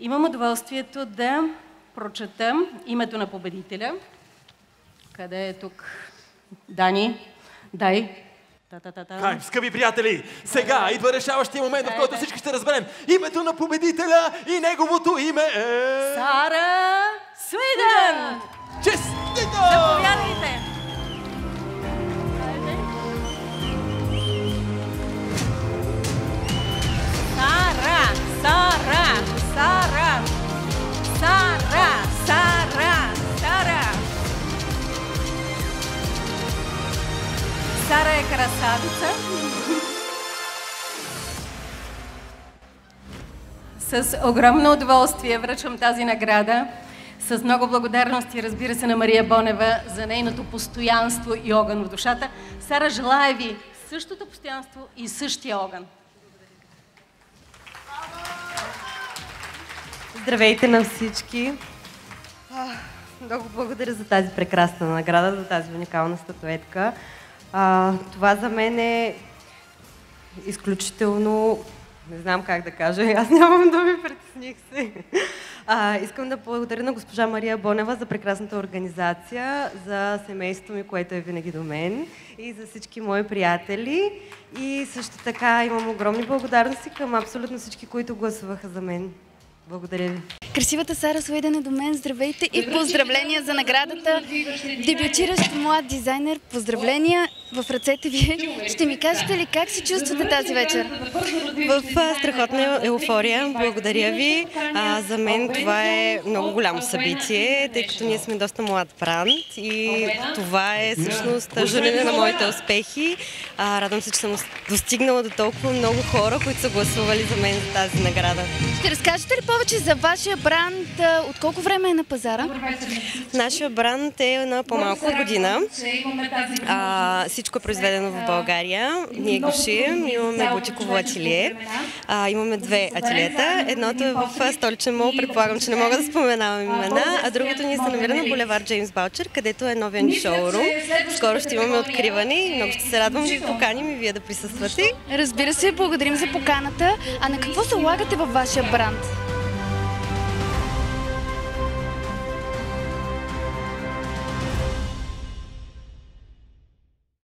Имам удоволствието да прочета името на победителя. Къде е тук? Дани, дай. Та-та-та-та. Скъпи приятели, сега идва решаващия момент, в който всички ще разберем името на победителя и неговото име е... Сара Свиден! Красавица. С огромно удоволствие връчвам тази награда. С много благодарности, разбира се, на Мария Бонева за нейното постоянство и огън в душата. Сара, желая ви същото постоянство и същия огън. Здравейте на всички! Много благодаря за тази прекрасна награда, за тази уникална статуетка. А, това за мен е изключително... Не знам как да кажа, аз нямам думи, притесних се. А, искам да благодаря на госпожа Мария Бонева за прекрасната организация, за семейството ми, което е винаги до мен и за всички мои приятели. И също така имам огромни благодарности към абсолютно всички, които гласуваха за мен. Благодаря ви. Красивата Сара Суиден до мен. Здравейте и поздравления за наградата. Дебютиращ млад дизайнер. Поздравления в ръцете ви. Ще ми кажете ли как се чувствате тази вечер? В страхотна еуфория. Благодаря ви. А, за мен това е много голямо събитие, тъй като ние сме доста млад бранд и това е всъщност женене на моите успехи. А, радвам се, че съм достигнала до толкова много хора, които са гласували за мен за тази награда. Ще разкажете ли повече за вашия бранд? От колко време е на пазара? Нашия бранд е на по-малко година. А, всичко е произведено в България. Ние го шием, имаме бутиково ателие. А, имаме две ателиета. Едното е в столичен мол, предполагам, че не мога да споменавам имена, а другото ни се намира на булевар Джеймс Балчер, където е новия ни шоурум. Скоро ще имаме откриване и много ще се радвам да ви поканим и вие да присъствате. Разбира се, благодарим за поканата. А на какво залагате във вашия бранд?